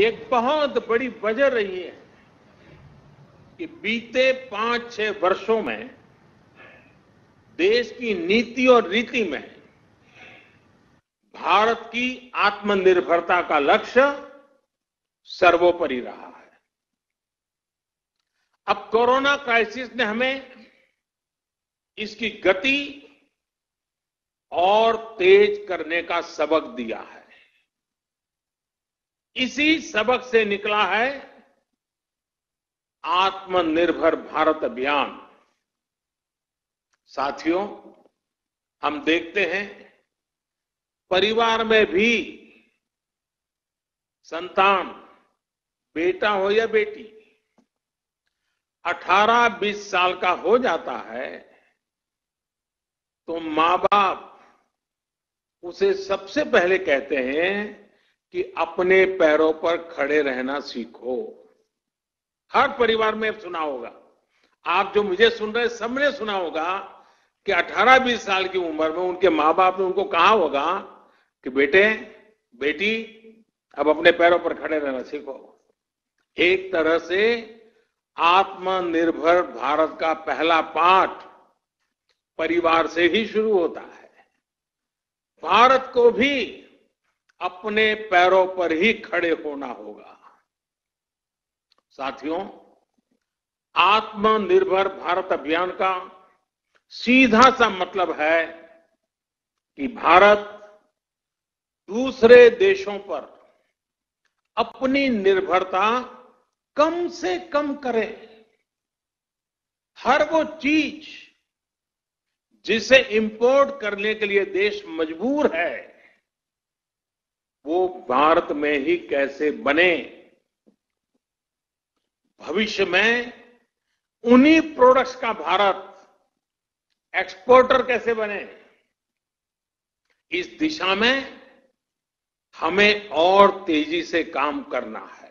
एक बहुत बड़ी वजह रही है कि बीते पाँच छह वर्षों में देश की नीति और रीति में भारत की आत्मनिर्भरता का लक्ष्य सर्वोपरि रहा है। अब कोरोना क्राइसिस ने हमें इसकी गति और तेज करने का सबक दिया है। इसी सबक से निकला है आत्मनिर्भर भारत अभियान। साथियों, हम देखते हैं, परिवार में भी संतान, बेटा हो या बेटी 18-20 साल का हो जाता है तो माँ बाप उसे सबसे पहले कहते हैं कि अपने पैरों पर खड़े रहना सीखो। हर परिवार में सुना होगा। आप जो मुझे सुन रहे सबने सुना होगा कि 18-20 साल की उम्र में उनके माँ बाप ने उनको कहा होगा कि बेटे, बेटी, अब अपने पैरों पर खड़े रहना सीखो। एक तरह से आत्मनिर्भर भारत का पहला पाठ परिवार से ही शुरू होता है। भारत को भी अपने पैरों पर ही खड़े होना होगा। साथियों, आत्मनिर्भर भारत अभियान का सीधा सा मतलब है कि भारत दूसरे देशों पर अपनी निर्भरता कम से कम करे। हर वो चीज़ जिसे इंपोर्ट करने के लिए देश मजबूर है वो भारत में ही कैसे बने? भविष्य में उन्हीं प्रोडक्ट्स का भारत एक्सपोर्टर कैसे बने? इस दिशा में हमें और तेज़ी से काम करना है।